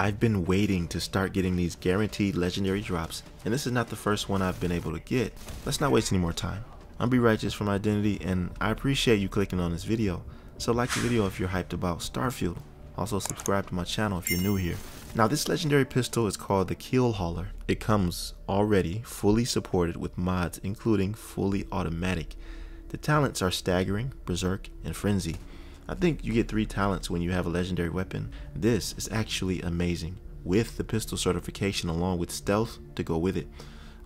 I've been waiting to start getting these guaranteed legendary drops, and this is not the first one I've been able to get. Let's not waste any more time. I'm Be Righteous from iDentity, and I appreciate you clicking on this video. So like the video if you're hyped about Starfield. Also subscribe to my channel if you're new here. Now this legendary pistol is called the Keelhauler. It comes already fully supported with mods including fully automatic. The talents are Staggering, Berserk, and Frenzy. I think you get three talents when you have a legendary weapon. This is actually amazing with the pistol certification along with stealth to go with it.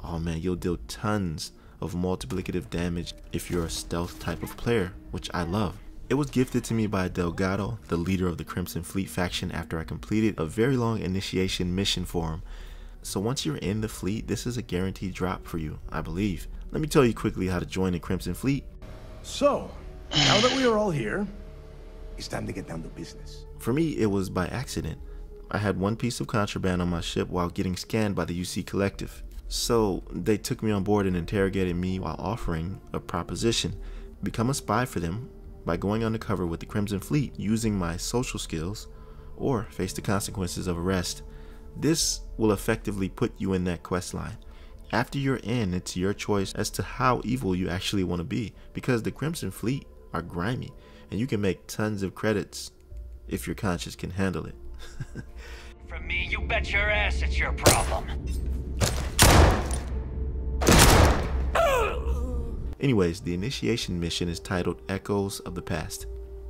Oh man, you'll deal tons of multiplicative damage if you're a stealth type of player, which I love. It was gifted to me by Delgado, the leader of the Crimson Fleet faction after I completed a very long initiation mission for him. So once you're in the fleet, this is a guaranteed drop for you, I believe. Let me tell you quickly how to join the Crimson Fleet. So, now that we are all here, it's time to get down to business. For me, it was by accident. I had one piece of contraband on my ship while getting scanned by the UC Collective. So they took me on board and interrogated me while offering a proposition. Become a spy for them by going undercover with the Crimson Fleet using my social skills or face the consequences of arrest. This will effectively put you in that quest line. After you're in, it's your choice as to how evil you actually want to be because the Crimson Fleet are grimy and you can make tons of credits if your conscience can handle it. From me, you bet your ass it's your problem. Anyways, the initiation mission is titled Echoes of the Past.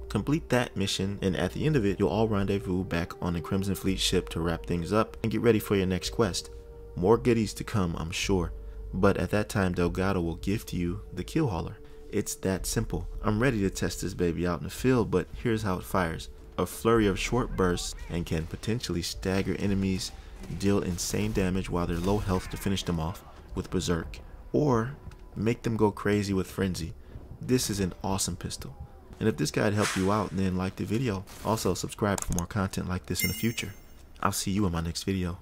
Complete that mission, and at the end of it, you'll all rendezvous back on the Crimson Fleet ship to wrap things up and get ready for your next quest. More goodies to come, I'm sure, but at that time, Delgado will gift you the Keelhauler. It's that simple. I'm ready to test this baby out in the field, but here's how it fires. A flurry of short bursts and can potentially stagger enemies, deal insane damage while they're low health to finish them off with Berserk, or make them go crazy with Frenzy. This is an awesome pistol. And if this guide helped you out, then like the video. Also subscribe for more content like this in the future. I'll see you in my next video.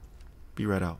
Be right out.